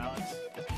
Alex.